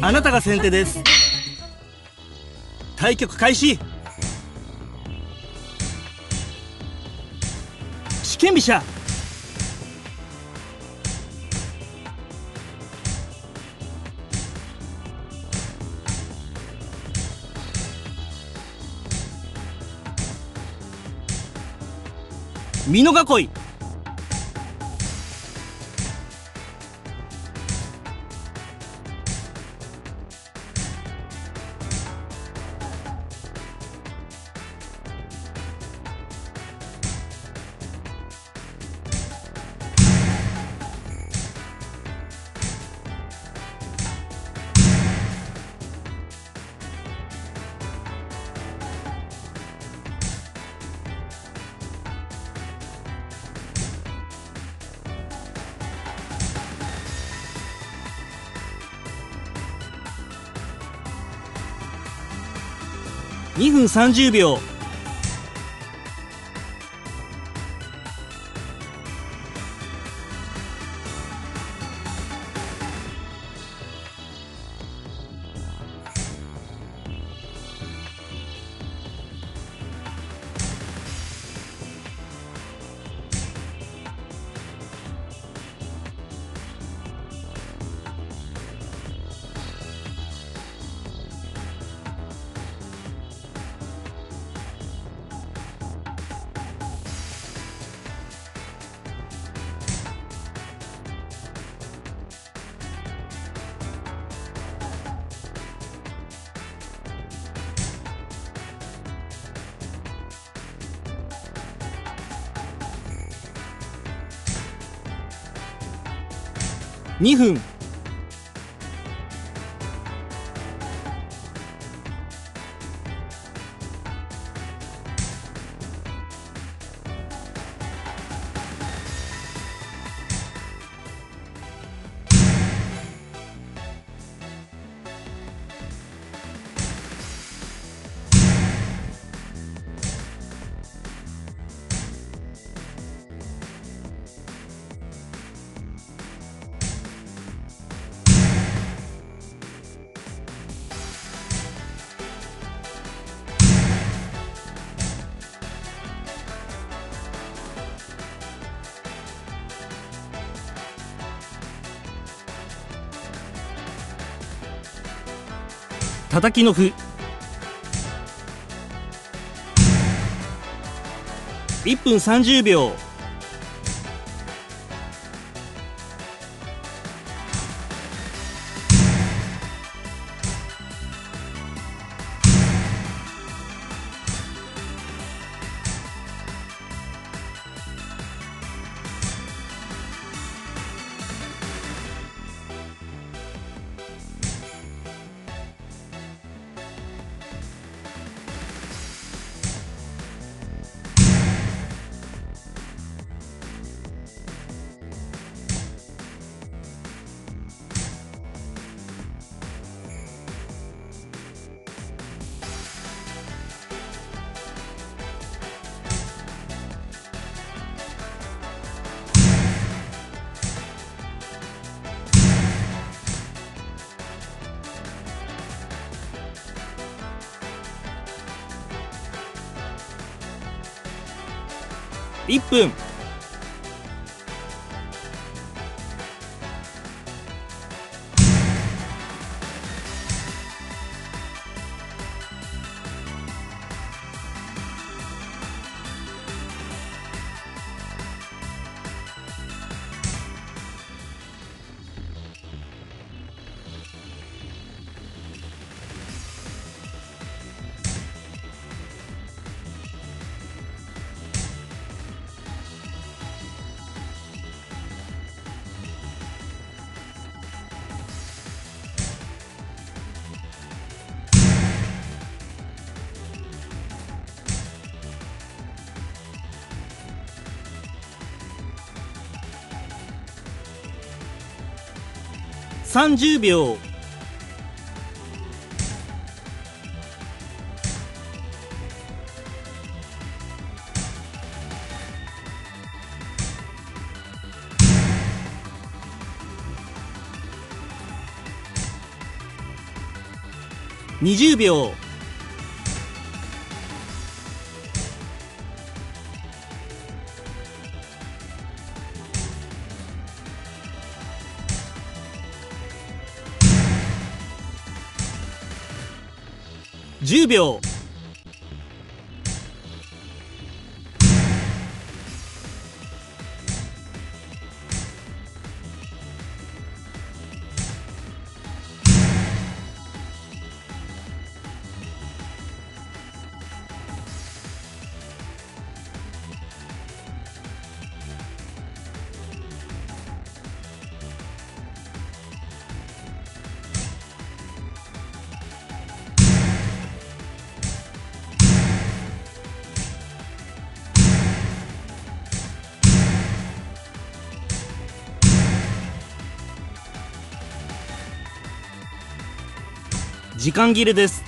あなたが先手です。対局開始。試験飛車。美濃囲い。2分30秒。2分。叩きの歩。1分30秒。1分。30秒。20秒。10秒。時間切れです。